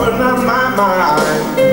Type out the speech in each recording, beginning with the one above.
open up my mind.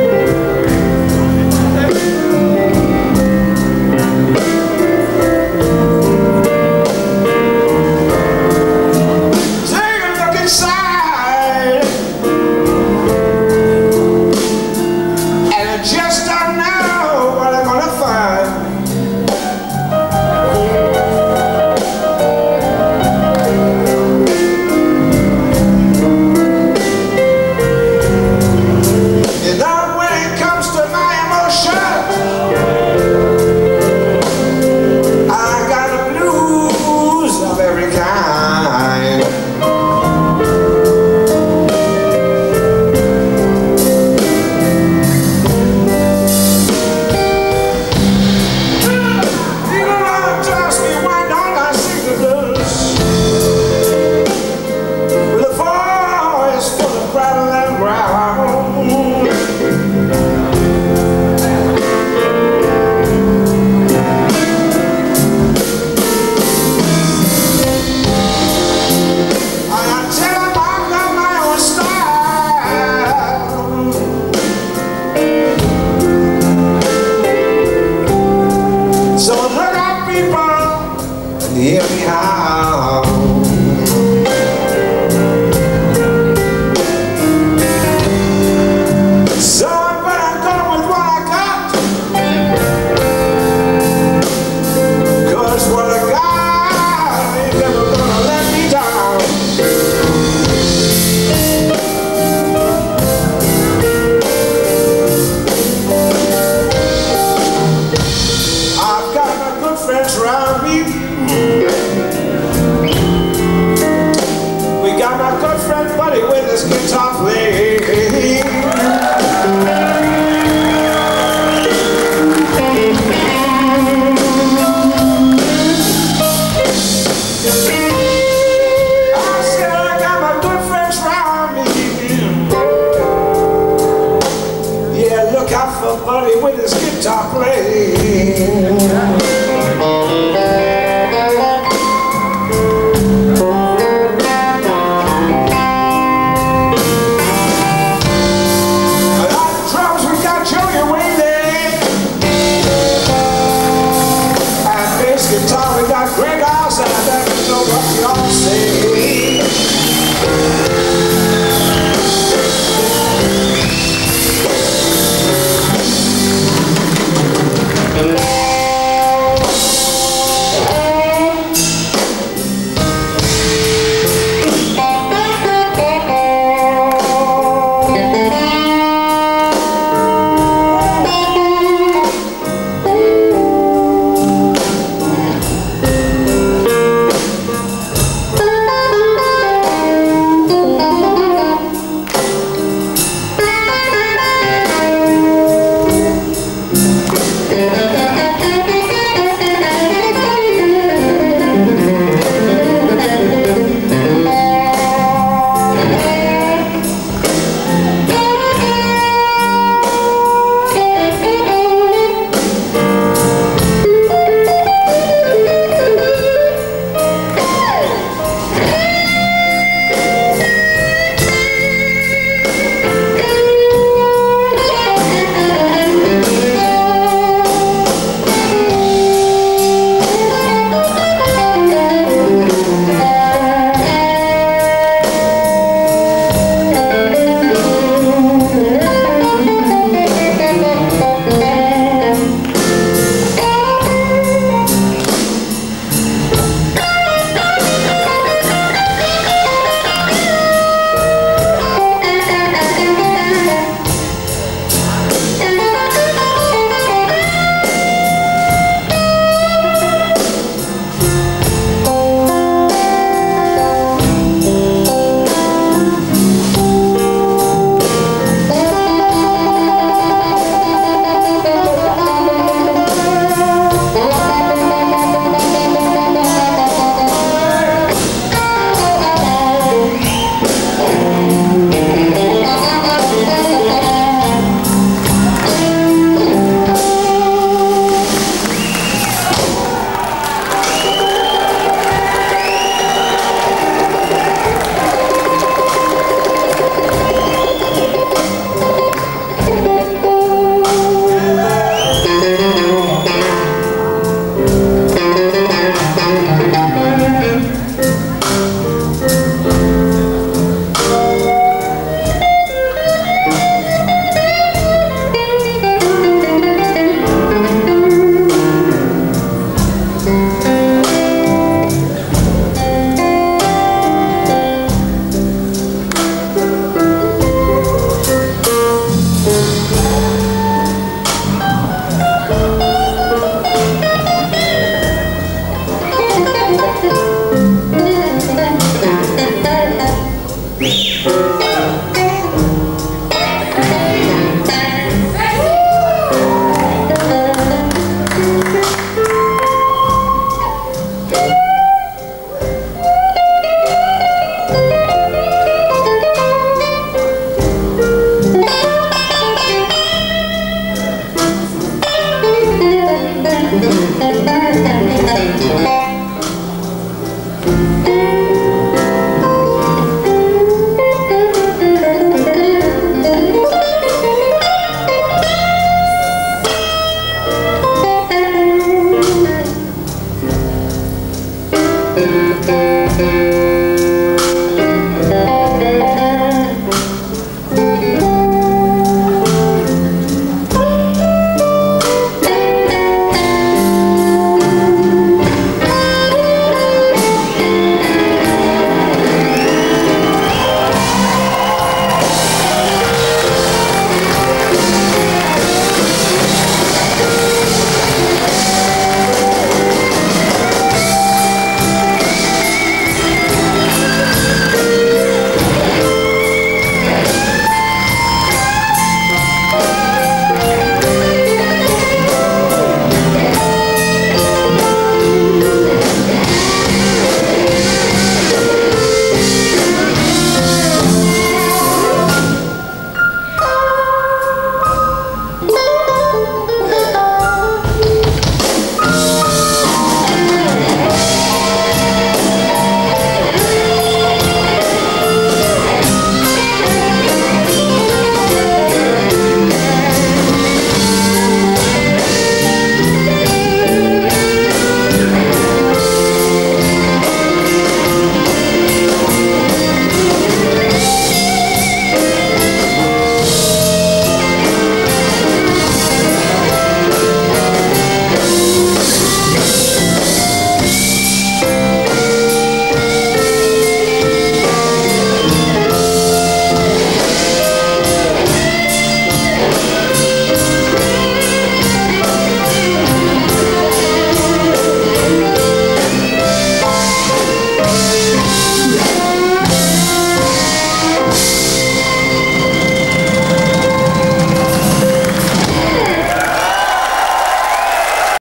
look out for Buddy with his guitar playing.